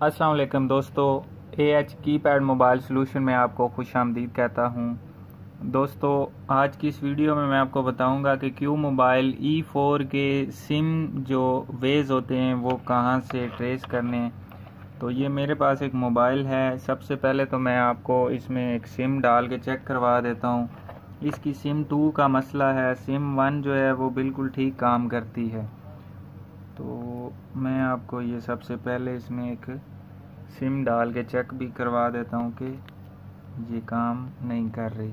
السلام علیکم دوستو، A H keypad mobile solution میں آپ کو خوش آمدید کہتا ہوں۔ دوستو، آج کی اس ویڈیو میں میں آپ کو بتاؤں گا کہ کیو موبائل ای فور کے سم جو ویز ہوتے ہیں وہ کہاں سے ٹریس کرنے۔ تو یہ میرے پاس ایک موبائل ہے۔ سب سے پہلے تو میں آپ کو اس میں ایک سم ڈال کے چیک کروا دیتا ہوں۔ اس کی سم ٹو کا مسئلہ ہے۔ سم ون جو ہے وہ بالکل ٹھیک کام کرتی ہے۔ تو میں آپ کو یہ سب سے پہلے اس میں ایک سم ڈال کے چیک بھی کروا دیتا ہوں کہ یہ کام نہیں کر رہی۔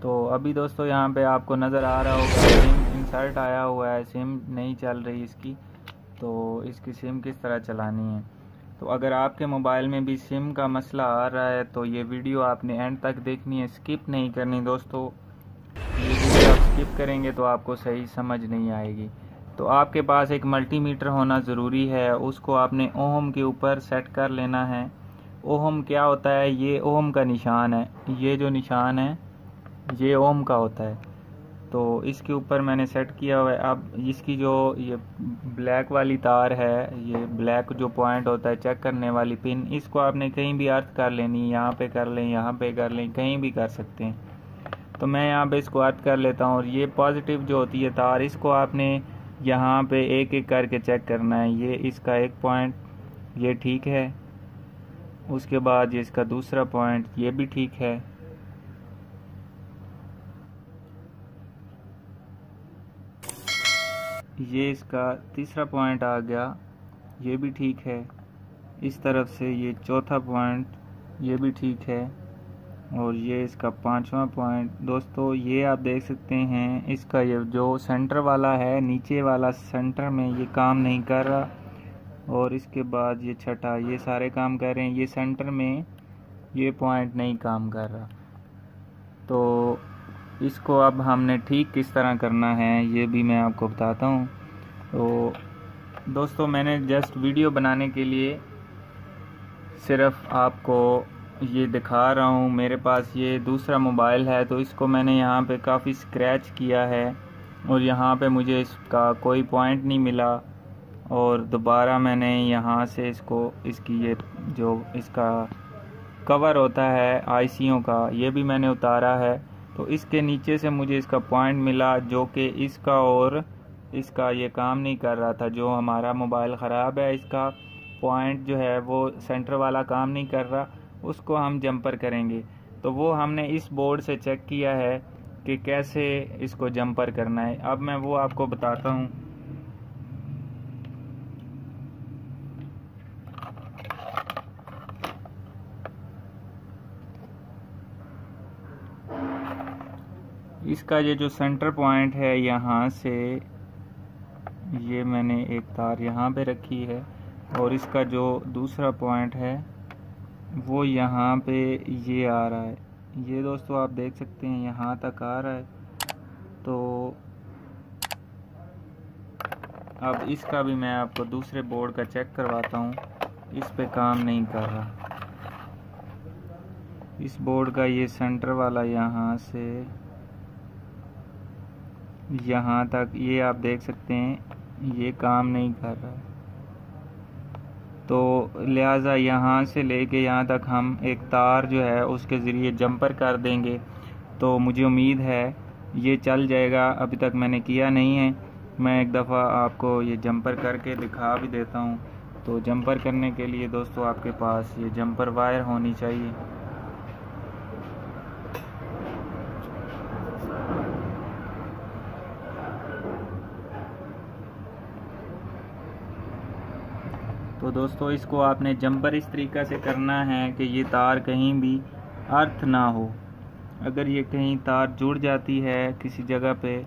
تو ابھی دوستو یہاں پہ آپ کو نظر آ رہا ہوگا، سم انسرٹ آیا ہوا ہے، سم نہیں چل رہی اس کی۔ تو اس کی سم کس طرح چلانی ہے؟ تو اگر آپ کے موبائل میں بھی سم کا مسئلہ آ رہا ہے تو یہ ویڈیو آپ نے اینڈ تک دیکھنی ہے، سکپ نہیں کرنی دوستو۔ یہ ویڈیو آپ سکپ کریں گے تو آپ کو صحیح سمجھ نہیں آئے گی۔ تو آپ کے پاس ایک ملٹی میٹر ہونا ضروری ہے، اس کو آپ نے اوہم کے اوپر سیٹ کر لینا ہے۔ اوہم کیا ہوتا ہے؟ یہ اوہم کا نشان ہے۔ یہ جو نشان ہے، یہ اوہم کا ہوتا ہے۔ تو اس کے اوپر میں نے سیٹ کیا ہوا ہے۔ اب اس کی جو یہ بلیک والی تار ہے، یہ بلیک جو پوائنٹ ہوتا ہے چیک کرنے والی پن اس کو آپ نے کہیں بھی ارتھ کر لینی، یہاں پہ کر لیں، یہاں پہ کر لیں، کہیں بھی کر سکتے ہیں۔ تو میں یہاں پہ اس کو ارتھ کر لیتا ہوں اور یہ پازیٹیو جو ہوتی ہے تار، اس کو آپ نے یہاں پہ ایک ایک کر کے چیک کرنا ہے۔ یہ اس کا ایک پوائنٹ یہ ٹھیک ہے۔ اس کے بعد یہ اس کا دوسرا پوائنٹ یہ بھی ٹھیک ہے۔ یہ اس کا تیسرا پوائنٹ آ گیا، یہ بھی ٹھیک ہے۔ اس طرف سے یہ چوتھا پوائنٹ یہ بھی ٹھیک ہے۔ اور یہ اس کا پانچواں پوائنٹ دوستو، یہ آپ دیکھ سکتے ہیں، اس کا یہ جو سینٹر والا ہے، نیچے والا سینٹر میں یہ کام نہیں کر رہا۔ اور اس کے بعد یہ چھٹا، یہ سارے کام کر رہے ہیں۔ یہ سینٹر میں یہ پوائنٹ نہیں کام کر رہا۔ تو اس کو اب ہم نے ٹھیک کس طرح کرنا ہے یہ بھی میں آپ کو بتاتا ہوں۔ تو دوستو، میں نے جسٹ ویڈیو بنانے کے لیے صرف آپ کو یہ دکھا رہا ہوں۔ میرے پاس یہ دوسرا موبائل ہے، تو اس کو میں نے یہاں پہ کافی سکریچ کیا ہے اور یہاں پہ مجھے اس کا کوئی پوائنٹ نہیں ملا۔ اور دوبارہ میں نے یہاں سے اس کو، اس کی یہ جو اس کا کور ہوتا ہے آئی سیوں کا، یہ بھی میں نے اتارا ہے۔ تو اس کے نیچے سے مجھے اس کا پوائنٹ ملا جو کہ اس کا اور اس کا یہ کام نہیں کر رہا تھا، جو ہمارا موبائل خراب ہے، اس کا پوائنٹ جو ہے وہ سینٹر والا کام نہیں کر رہا، اس کو ہم جمپر کریں گے۔ تو وہ ہم نے اس بورڈ سے چیک کیا ہے کہ کیسے اس کو جمپر کرنا ہے۔ اب میں وہ آپ کو بتاتا ہوں۔ اس کا یہ جو سینٹر پوائنٹ ہے یہاں سے یہ میں نے ایک تار یہاں پہ رکھی ہے اور اس کا جو دوسرا پوائنٹ ہے وہ یہاں پہ یہ آ رہا ہے۔ یہ دوستو آپ دیکھ سکتے ہیں یہاں تک آ رہا ہے۔ تو اب اس کا بھی میں آپ کو دوسرے بورڈ کا چیک کرواتا ہوں۔ اس پہ کام نہیں کر رہا۔ اس بورڈ کا یہ سینٹر والا یہاں سے یہاں تک یہ آپ دیکھ سکتے ہیں، یہ کام نہیں کر رہا۔ تو لہٰذا یہاں سے لے کے یہاں تک ہم ایک تار جو ہے، اس کے ذریعے جمپر کر دیں گے۔ تو مجھے امید ہے، یہ چل جائے گا۔ ابھی تک میں نے کیا نہیں ہے۔ میں ایک دفعہ آپ کو یہ جمپر کر کے دکھا بھی دیتا ہوں۔ تو جمپر کرنے کے لیے دوستو، آپ کے پاس یہ جمپر وائر ہونی چاہیے۔ تو دوستو، اس کو آپ نے جمپر اس طریقہ سے کرنا ہے کہ یہ تار کہیں بھی ارتھ نہ ہو۔ اگر یہ کہیں تار جڑ جاتی ہے کسی جگہ پہ،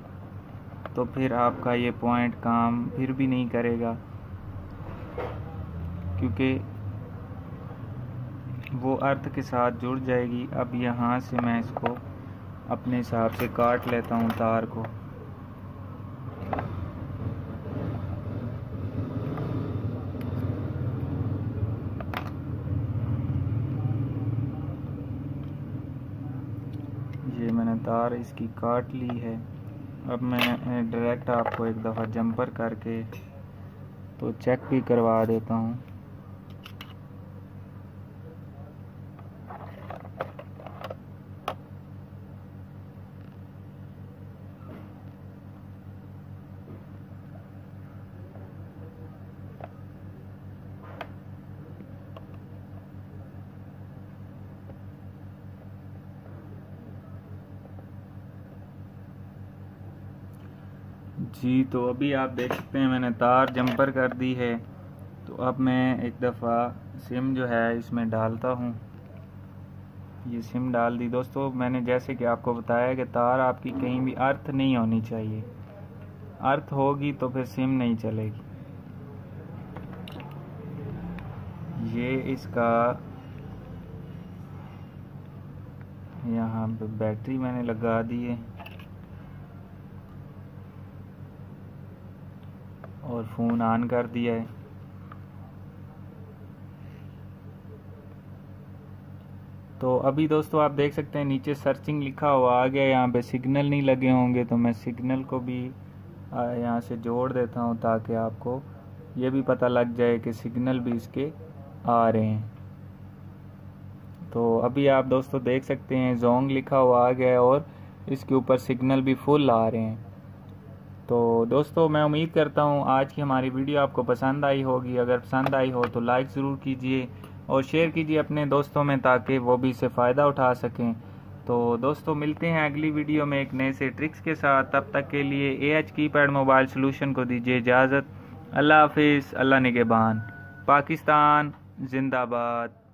تو پھر آپ کا یہ پوائنٹ کام پھر بھی نہیں کرے گا۔ کیونکہ وہ ارتھ کے ساتھ جڑ جائے گی۔ اب یہاں سے میں اس کو اپنے حساب سے کاٹ لیتا ہوں تار کو۔ جی میں نے تار اس کی کاٹ لی ہے۔ اب میں ڈائریکٹ آپ کو ایک دفعہ جمپر کر کے تو چیک بھی کروا دیتا ہوں۔ جی تو ابھی آپ دیکھ سکتے ہیں میں نے تار جمپر کر دی ہے۔ تو اب میں ایک دفعہ سم جو ہے اس میں ڈالتا ہوں۔ یہ سم ڈال دی۔ دوستو، میں نے جیسے کہ آپ کو بتایا کہ تار آپ کی کہیں بھی ارتھ نہیں ہونی چاہیے۔ ارتھ ہوگی تو پھر سم نہیں چلے گی۔ یہ اس کا یہاں پہ بیٹری میں نے لگا دی ہے۔ اور فون آن کر دیا ہے۔ تو ابھی دوستو آپ دیکھ سکتے ہیں نیچے سرچنگ لکھا ہوا آ گیا یہاں پہ سگنل نہیں لگے ہوں گے، تو میں سگنل کو بھی یہاں سے جوڑ دیتا ہوں تاکہ آپ کو یہ بھی پتہ لگ جائے کہ سگنل بھی اس کے آ رہے ہیں۔ تو ابھی آپ دوستو دیکھ سکتے ہیں، زونگ لکھا ہوا آ گیا ہے اور اس کے اوپر سگنل بھی فل آ رہے ہیں۔ تو دوستو، میں امید کرتا ہوں آج کی ہماری ویڈیو آپ کو پسند آئی ہوگی۔ اگر پسند آئی ہو تو لائک ضرور کیجیے اور شیئر کیجیے اپنے دوستوں میں تاکہ وہ بھی اسے فائدہ اٹھا سکیں۔ تو دوستو، ملتے ہیں اگلی ویڈیو میں ایک نئے سے ٹرکس کے ساتھ۔ تب تک کے لیے A H keypad mobile solution کو دیجیے اجازت۔ اللہ حافظ، اللہ نگبان پاکستان، زندہ باد